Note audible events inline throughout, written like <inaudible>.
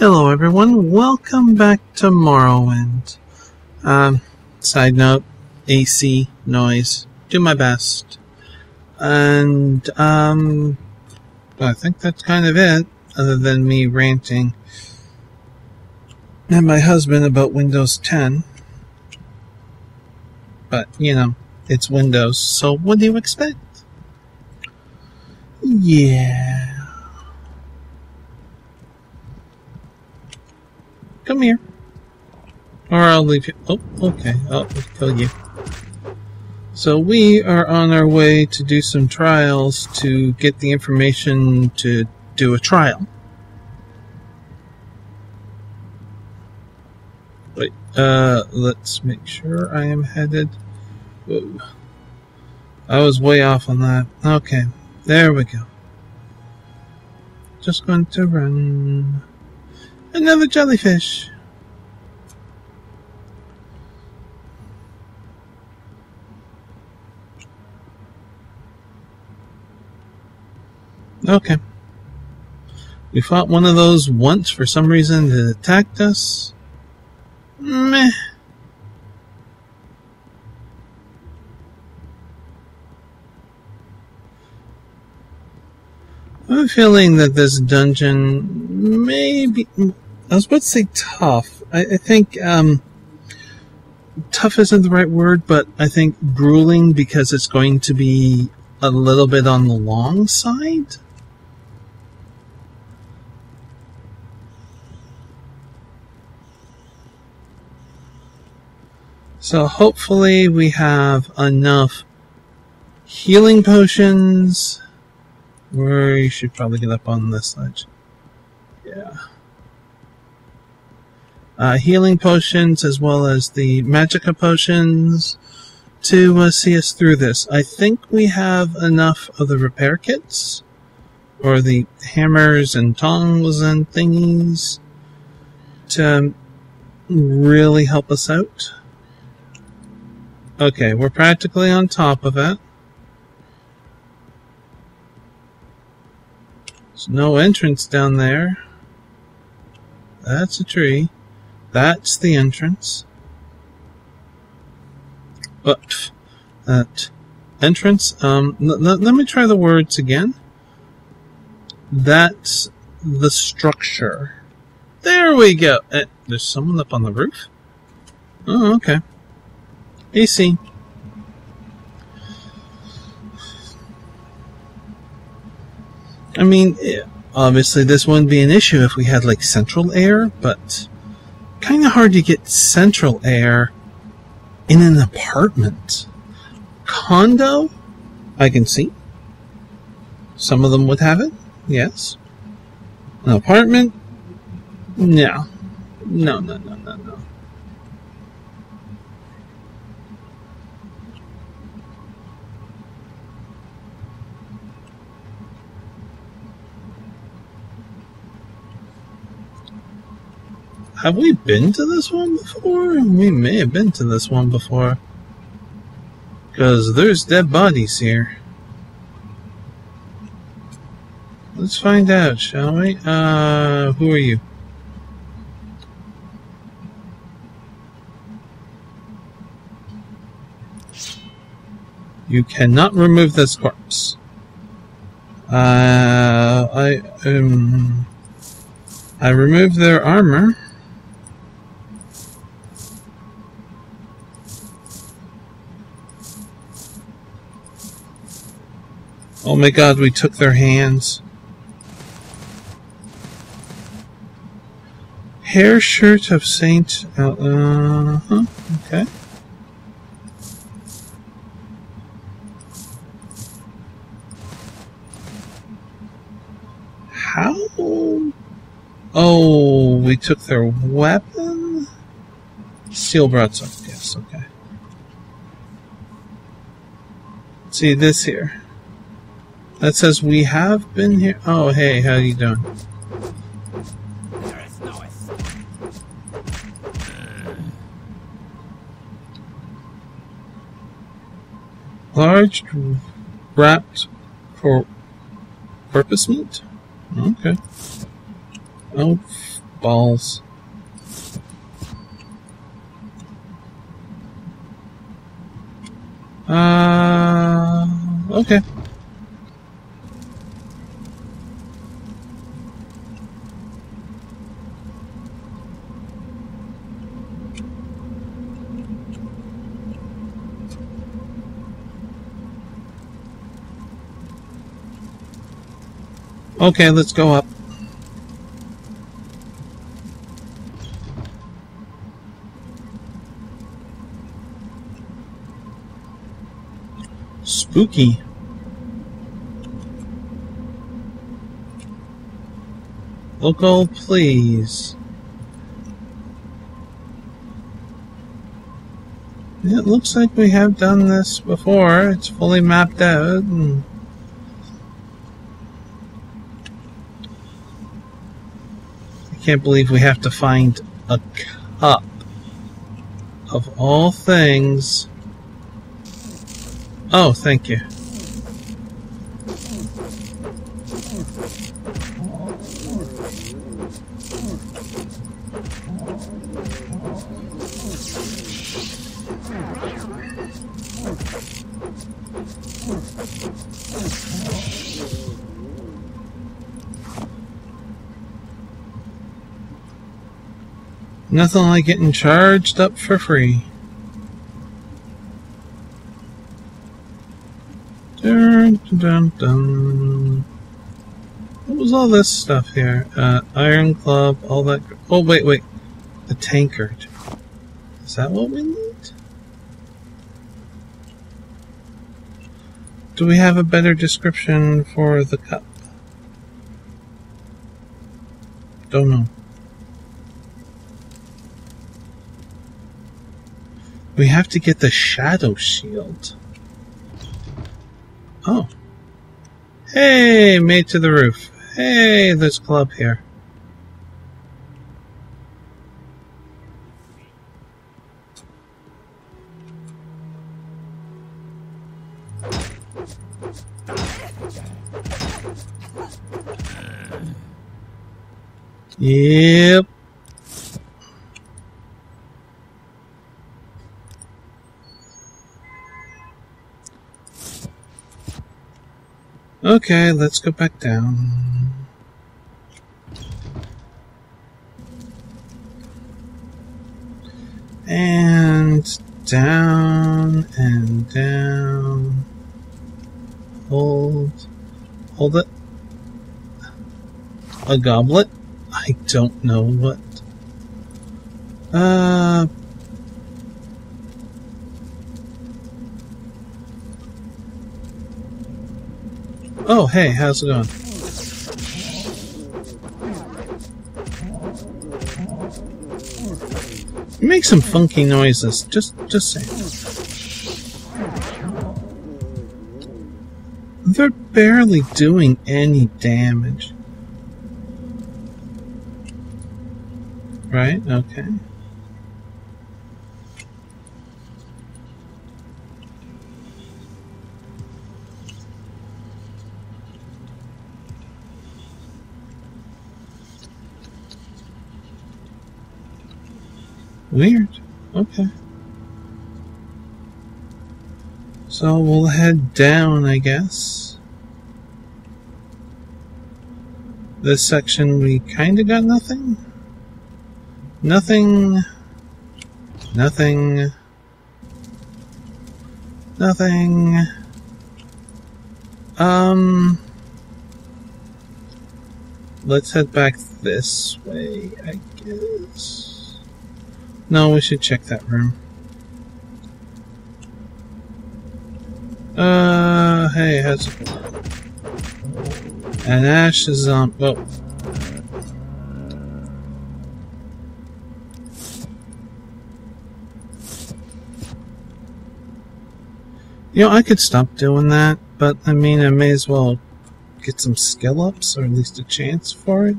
Hello, everyone. Welcome back to Morrowind. Um, side note, AC noise. Do my best. And, um, I think that's kind of it, other than me ranting at my husband about Windows 10. But, you know, it's Windows, so what do you expect? Yeah. Come here. Or I'll leave you. Oh, okay. I'll kill you. So we are on our way to do some trials to get the information to do a trial. Wait, uh, let's make sure I am headed. Whoa. I was way off on that. Okay, there we go. Just going to run. Another jellyfish. Okay. We fought one of those once for some reason it attacked us. Meh. I have a feeling that this dungeon may be. I was about to say tough. I, I think um, tough isn't the right word, but I think grueling because it's going to be a little bit on the long side. So hopefully we have enough healing potions you should probably get up on this ledge. Yeah. Uh, healing potions as well as the magica potions to uh, see us through this. I think we have enough of the repair kits or the hammers and tongs and thingies to really help us out. Okay, we're practically on top of it. There's no entrance down there. That's a tree. That's the entrance. But that entrance, um, let me try the words again. That's the structure. There we go. Uh, there's someone up on the roof? Oh, okay. AC. I mean, obviously this wouldn't be an issue if we had like central air, but kind of hard to get central air in an apartment. Condo, I can see. Some of them would have it, yes. An apartment, no. No, no, no, no, no. Have we been to this one before? We may have been to this one before. Because there's dead bodies here. Let's find out, shall we? Uh, who are you? You cannot remove this corpse. Uh, I, um, I removed their armor. Oh my god, we took their hands. Hair shirt of Saint. Uh huh. Okay. How? Oh, we took their weapon? Steel broadsword, yes, okay. See this here. That says we have been here. Oh, hey, how you doing? Large wrapped for purpose meat? Okay. Oh, balls. Uh, okay. Okay, let's go up. Spooky. Local, please. It looks like we have done this before. It's fully mapped out. And can't believe we have to find a cup of all things. Oh, thank you. Nothing like getting charged up for free. Dun, dun, dun. What was all this stuff here? Uh, Iron Club, all that. Oh, wait, wait. The tankard. Is that what we need? Do we have a better description for the cup? Don't know. We have to get the shadow shield. Oh. Hey, made to the roof. Hey, there's club here. Yep. Okay, let's go back down. And down and down. Hold. Hold it. A goblet? I don't know what. Uh. Oh, hey, how's it going? Make some funky noises. Just, just say. They're barely doing any damage. Right? Okay. Weird. Okay. So we'll head down, I guess. This section we kinda got nothing? Nothing. Nothing. Nothing. Um. Let's head back this way, I guess. No, we should check that room. Uh, hey, how's it? And Ash is on. Oh, You know, I could stop doing that, but I mean, I may as well get some skill ups, or at least a chance for it.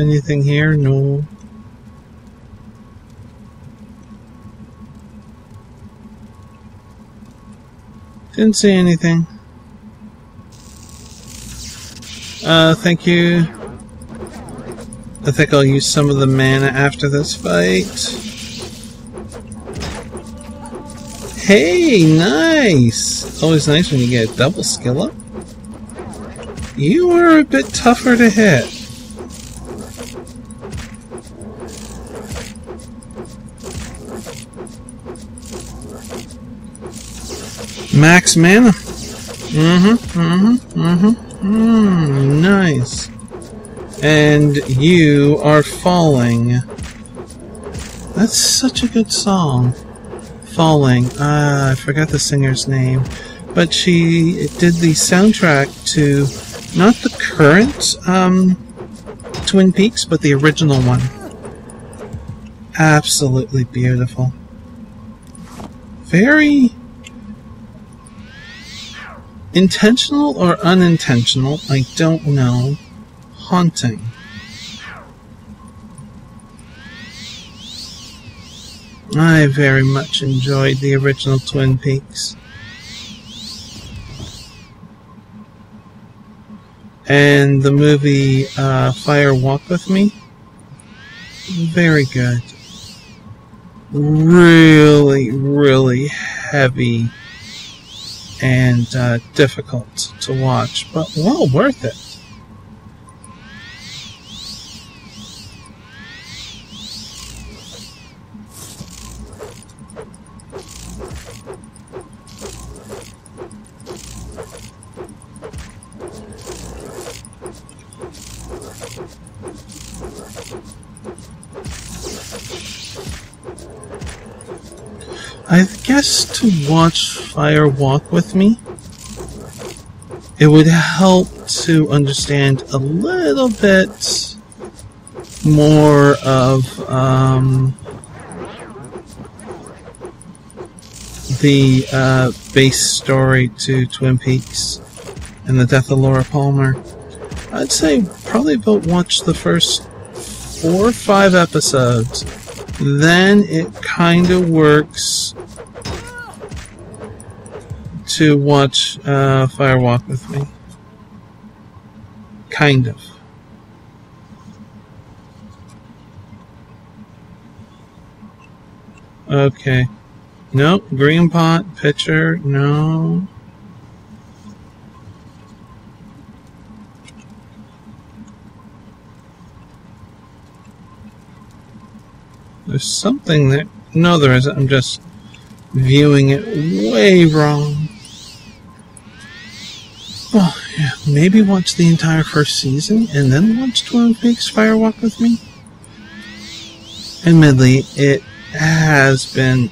Anything here? No. Didn't see anything. Uh, thank you. I think I'll use some of the mana after this fight. Hey, nice! Always nice when you get a double skill up. You are a bit tougher to hit. Max mana. Mm-hmm, mm-hmm, mm-hmm. Mm, nice. And you are falling. That's such a good song. Falling. Ah, I forgot the singer's name. But she did the soundtrack to not the current um, Twin Peaks, but the original one. Absolutely beautiful. Very Intentional or unintentional, I don't know. Haunting. I very much enjoyed the original Twin Peaks. And the movie uh, Fire Walk with Me, very good. Really, really heavy and uh, difficult to watch, but well worth it. I guess to watch Fire Walk with me, it would help to understand a little bit more of um, the uh, base story to Twin Peaks and the death of Laura Palmer. I'd say probably about watch the first four or five episodes then it kind of works to watch uh, Fire Walk with me. Kind of. Okay. Nope. Green pot, pitcher, no. There's something that. No, there isn't. I'm just viewing it way wrong. Well, maybe watch the entire first season and then watch Twin Peaks Fire Walk with me. Admittedly, it has been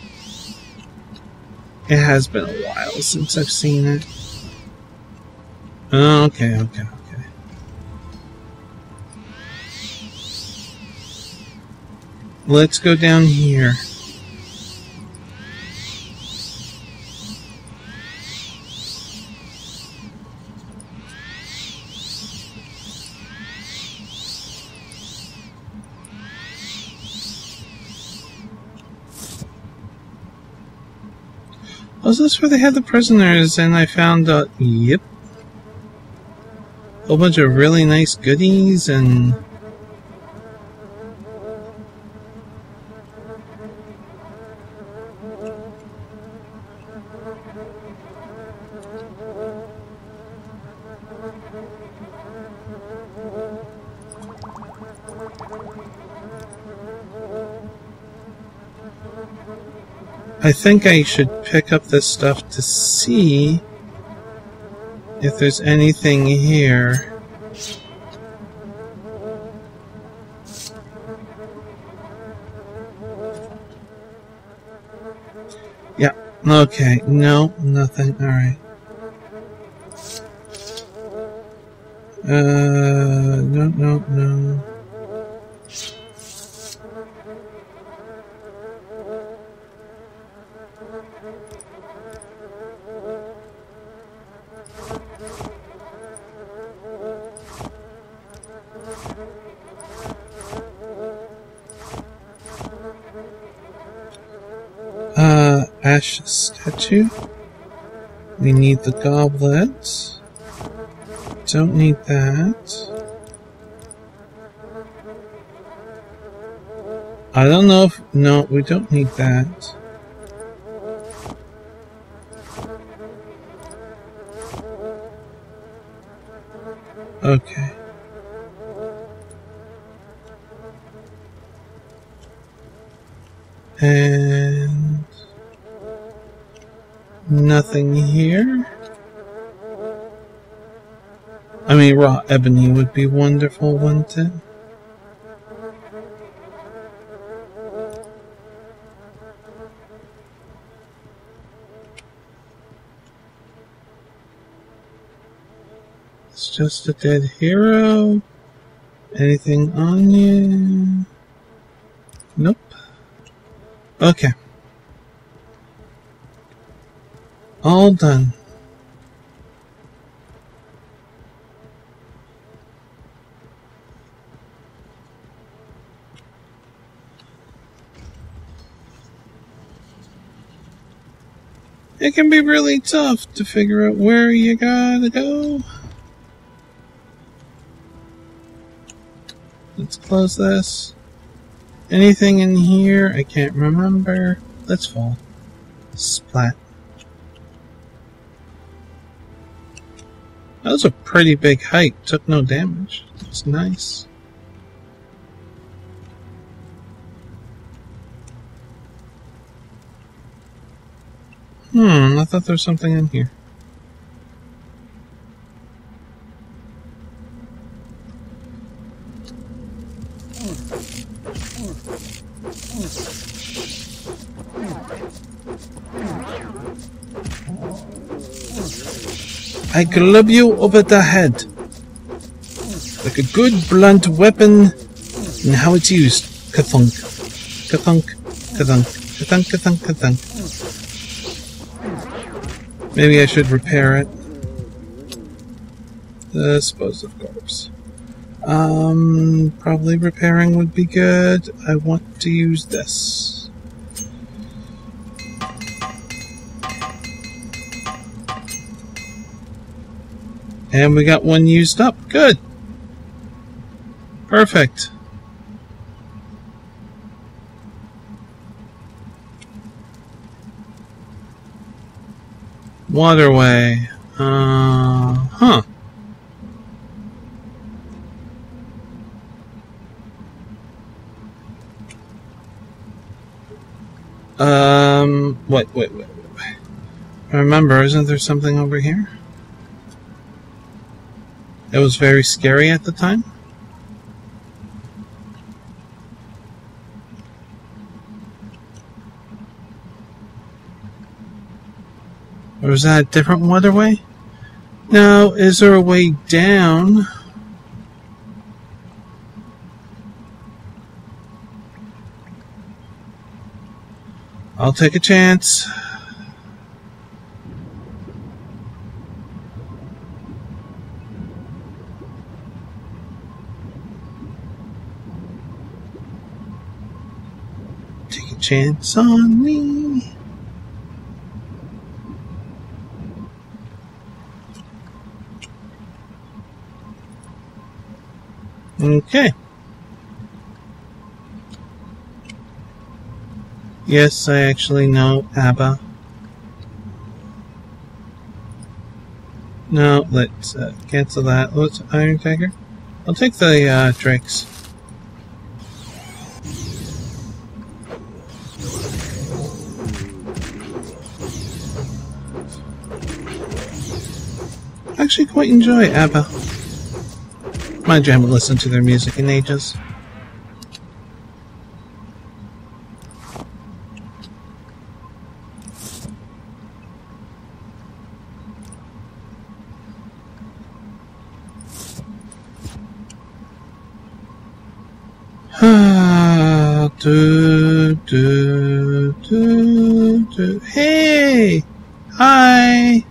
it has been a while since I've seen it. Oh, okay, okay, okay. Let's go down here. Oh, Was this where they had the prisoners and I found out, yep. A whole bunch of really nice goodies and I think I should pick up this stuff to see if there's anything here. Yeah, okay. No, nothing. Alright. Uh, no, no, no. Statue. We need the goblet. Don't need that. I don't know if... No, we don't need that. Okay. Nothing here. I mean, raw ebony would be wonderful, wouldn't it? It's just a dead hero. Anything on you? Nope. Okay. All done. It can be really tough to figure out where you gotta go. Let's close this. Anything in here? I can't remember. Let's fall. Splat. That was a pretty big hike. Took no damage. It's nice. Hmm, I thought there was something in here. I club you over the head. Like a good blunt weapon and how it's used. Kathunk. Kathunk. Kathunk. Kathunk, kathunk, kathunk. Maybe I should repair it. Dispose of corpse. Um, probably repairing would be good. I want to use this. And we got one used up. Good. Perfect. Waterway. Uh, huh. Um, wait, wait, wait, wait. Remember, isn't there something over here? It was very scary at the time. Or was that a different waterway? Now, is there a way down? I'll take a chance. Chance on me. Okay. Yes, I actually know ABBA. No, let's uh, cancel that. Let's Iron Tiger. I'll take the uh, Drakes. Quite enjoy ABBA. Mind you, I haven't listened to their music in ages. <sighs> do, do, do, do. Hey! Hi!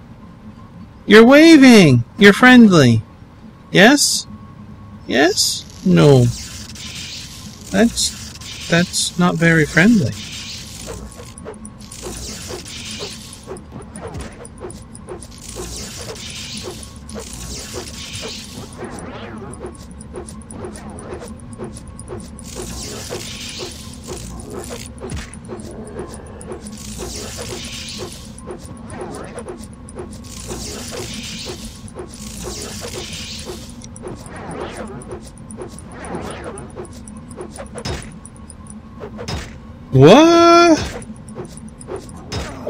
You're waving. You're friendly. Yes? Yes? No. That's that's not very friendly. What?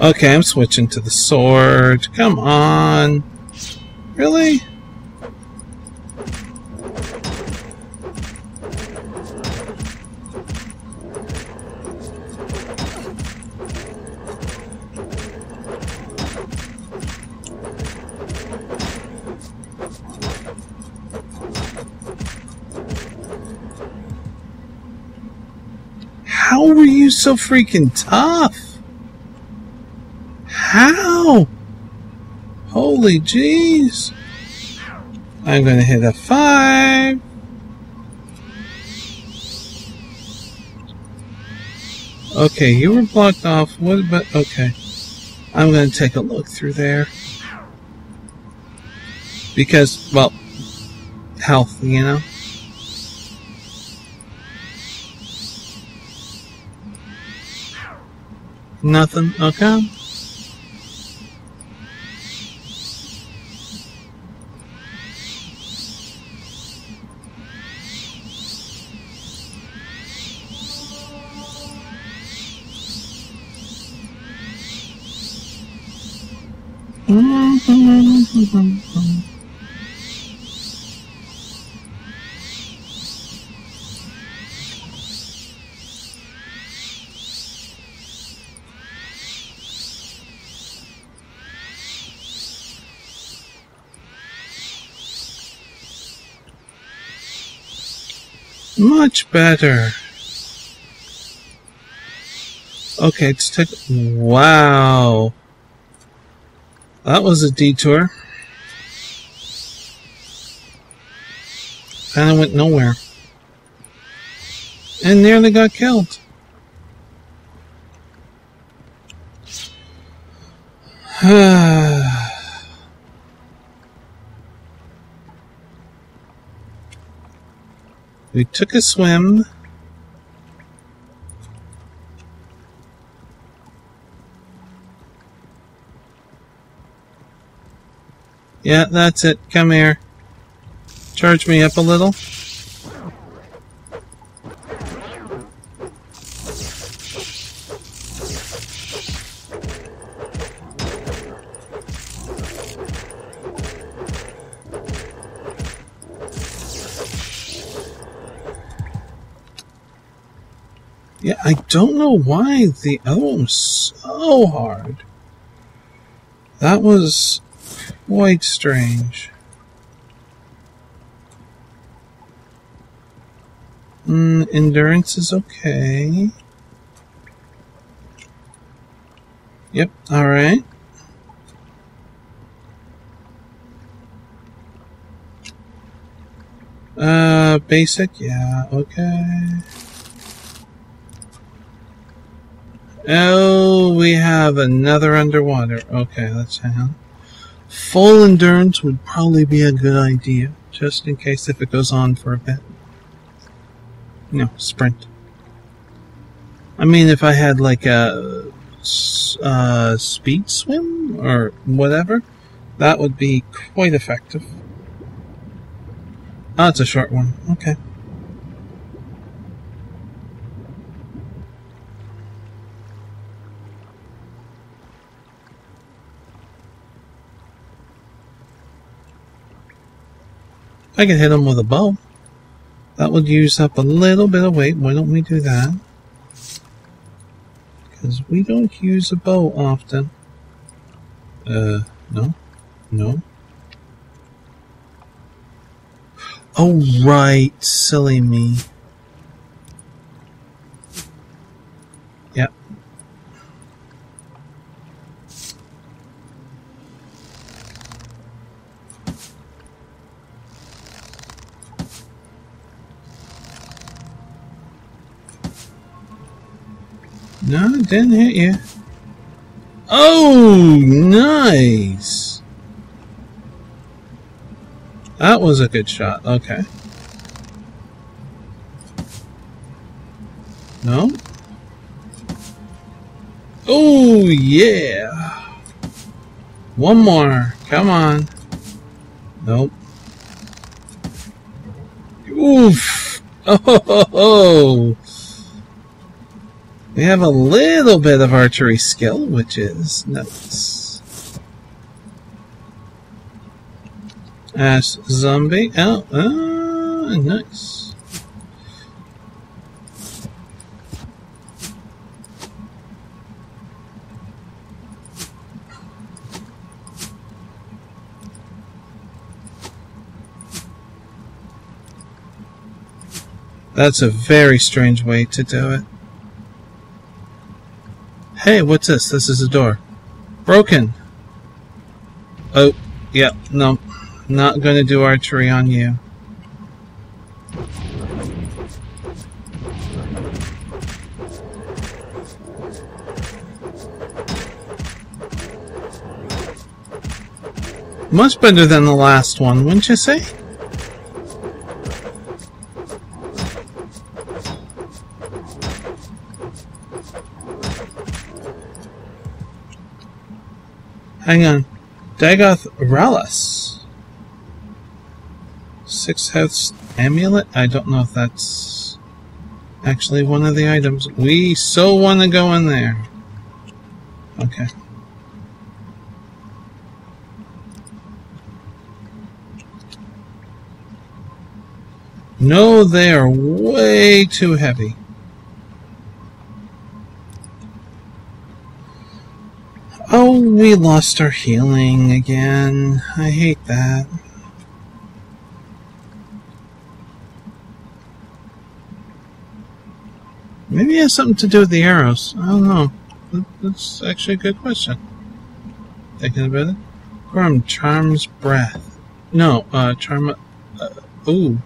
Okay, I'm switching to the sword. Come on. Really? So freaking tough? How? Holy jeez. I'm gonna hit a five. Okay, you were blocked off. What about. Okay. I'm gonna take a look through there. Because, well, health, you know? Nothing? Okay. Mm-hmm. Much better. Okay, let's take. Wow. That was a detour. Kinda went nowhere. And nearly got killed. <sighs> <sighs> we took a swim. Yeah, that's it. Come here. Charge me up a little. Don't know why the other one was so hard. That was quite strange. Mm, endurance is okay. Yep, alright. Uh, basic, yeah, okay. Oh, we have another underwater. Okay, let's hang on. Full endurance would probably be a good idea, just in case if it goes on for a bit. No, sprint. I mean, if I had like a uh, speed swim or whatever, that would be quite effective. Oh, it's a short one. Okay. I can hit him with a bow. That would use up a little bit of weight. Why don't we do that? Because we don't use a bow often. Uh, no? No? Oh, right. Silly me. No, it didn't hit you. Oh, nice. That was a good shot. Okay. No? Oh, yeah. One more. Come on. Nope. Oof. <laughs> Oh, ho, ho, ho. We have a little bit of archery skill, which is nice. As zombie. Oh, oh, nice. That's a very strange way to do it. Hey, what's this? This is a door. Broken. Oh, yeah, no. Not gonna do archery on you. Much better than the last one, wouldn't you say? Hang on. Dagoth Rallis. Six Health Amulet? I don't know if that's actually one of the items. We so want to go in there. Okay. No, they are way too heavy. Oh, we lost our healing again. I hate that. Maybe it has something to do with the arrows. I don't know. That's actually a good question. Thinking about it. From Charm's Breath. No, uh, Charm. Uh, ooh.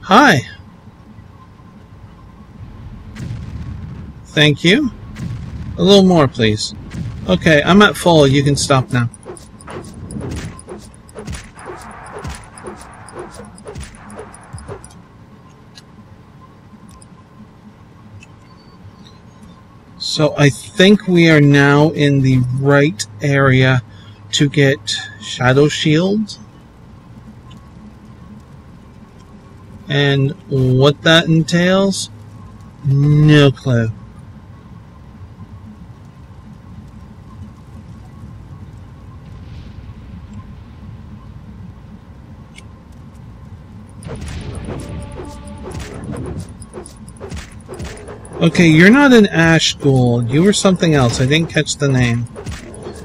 Hi. Thank you. A little more, please. Okay, I'm at full. You can stop now. So I think we are now in the right area to get Shadow Shield. And what that entails, no clue. Okay, you're not an Ashghoul. You were something else. I didn't catch the name.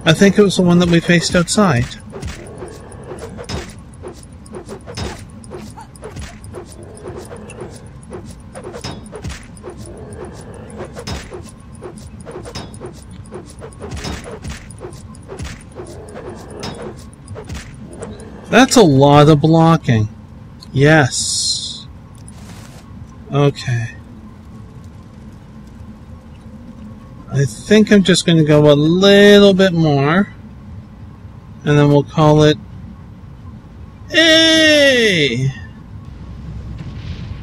I think it was the one that we faced outside. That's a lot of blocking. Yes. Okay. I think I'm just going to go a little bit more. And then we'll call it... Hey!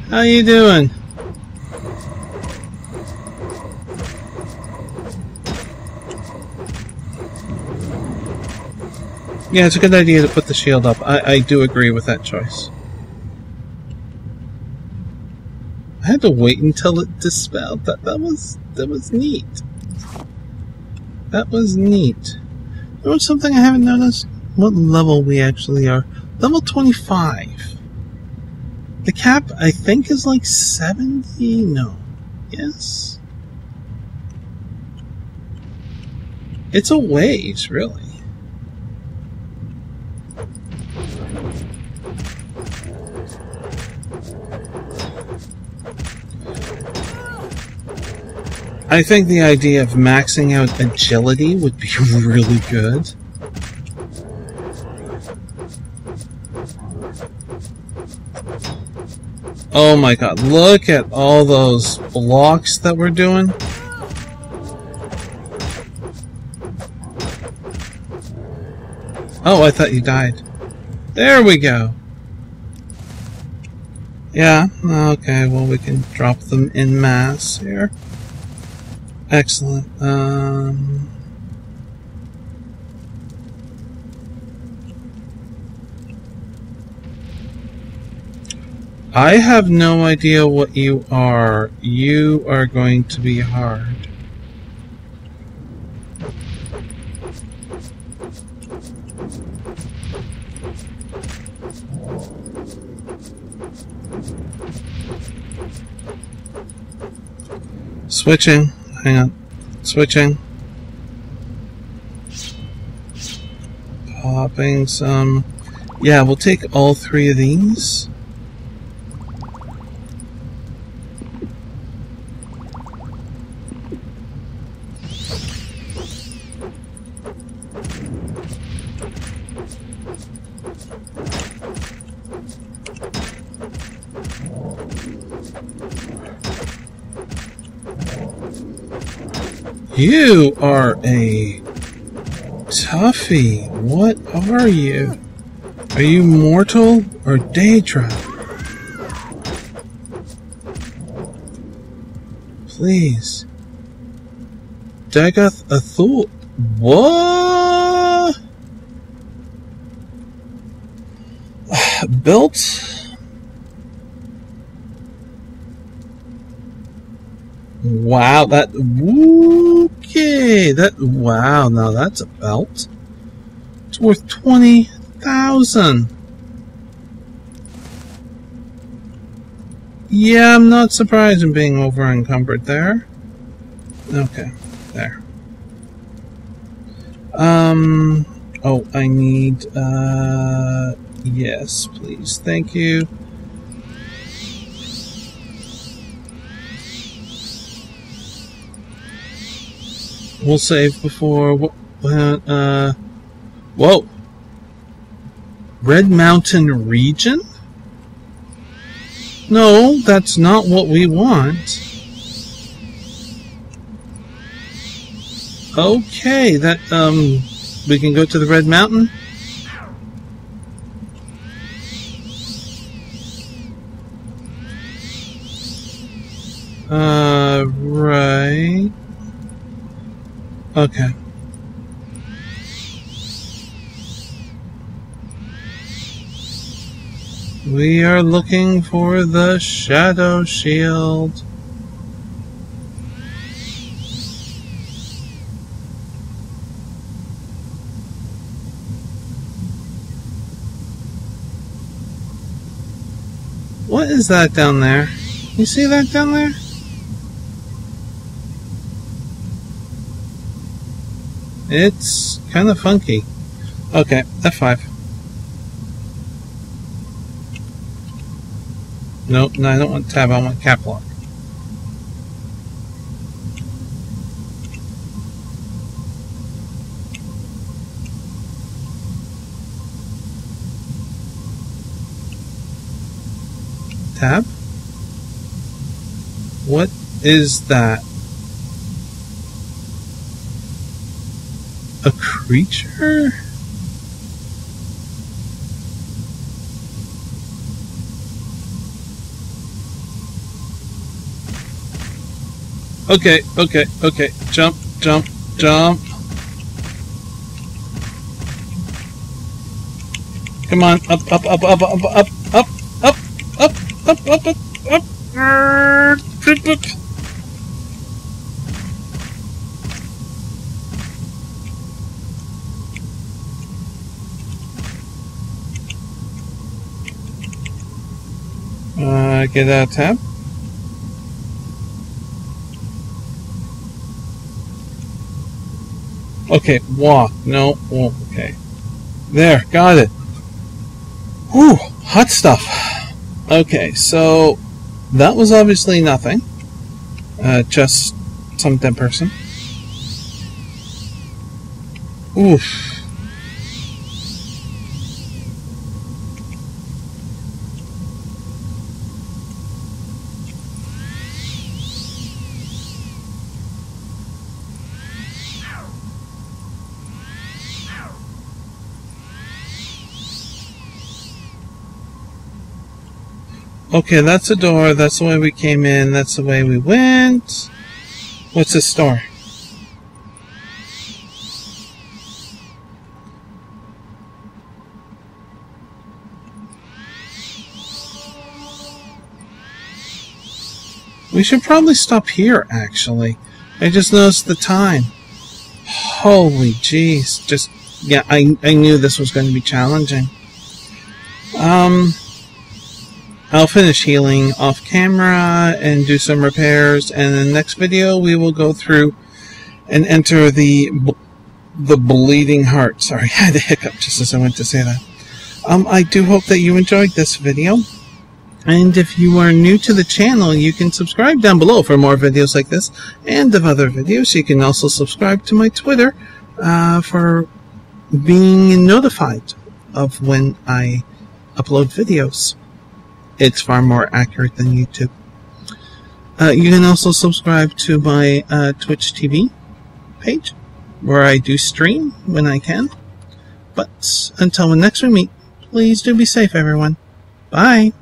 How you doing? Yeah, it's a good idea to put the shield up. I, I do agree with that choice. I had to wait until it dispelled. That that was that was neat. That was neat. You know something I haven't noticed? What level we actually are. Level 25. The cap, I think, is like 70? No. Yes? It's a ways, really. I think the idea of maxing out agility would be <laughs> really good. Oh my god, look at all those blocks that we're doing. Oh, I thought you died. There we go. Yeah, okay, well we can drop them in mass here. Excellent. Um, I have no idea what you are. You are going to be hard. Switching. Hang on. Switching. Popping some. Yeah, we'll take all three of these. You are a toughie. What are you? Are you mortal or Daedra? Please. Dagoth Uthol. What? <sighs> Built Wow, that okay. That wow. Now that's a belt. It's worth twenty thousand. Yeah, I'm not surprised in being over encumbered there. Okay, there. Um. Oh, I need. Uh. Yes, please. Thank you. We'll save before. Uh, uh, whoa. Red Mountain region? No, that's not what we want. Okay, that, um, we can go to the Red Mountain? Uh, right. Okay. We are looking for the Shadow Shield. What is that down there? You see that down there? It's kind of funky. Okay, F5. Nope, no, I don't want tab, I want cap lock. Tab? What is that? A creature? Okay, okay, okay. Jump, jump, jump. Come on, up, up, up, up, up, up, up, up, up, up, up, up, up, get that tab. Okay, walk. No, oh, okay. There, got it. Whew, hot stuff. Okay, so that was obviously nothing. Uh, just some dead person. Oof. Okay, that's the door. That's the way we came in. That's the way we went. What's this door? We should probably stop here, actually. I just noticed the time. Holy jeez. Just, yeah, I, I knew this was going to be challenging. Um, I'll finish healing off camera and do some repairs, and in the next video we will go through and enter the the bleeding heart. Sorry, <laughs> I had a hiccup just as I went to say that. Um, I do hope that you enjoyed this video. And if you are new to the channel, you can subscribe down below for more videos like this and of other videos. You can also subscribe to my Twitter uh, for being notified of when I upload videos. It's far more accurate than YouTube. Uh, you can also subscribe to my uh, Twitch TV page where I do stream when I can. But until next we meet, please do be safe, everyone. Bye.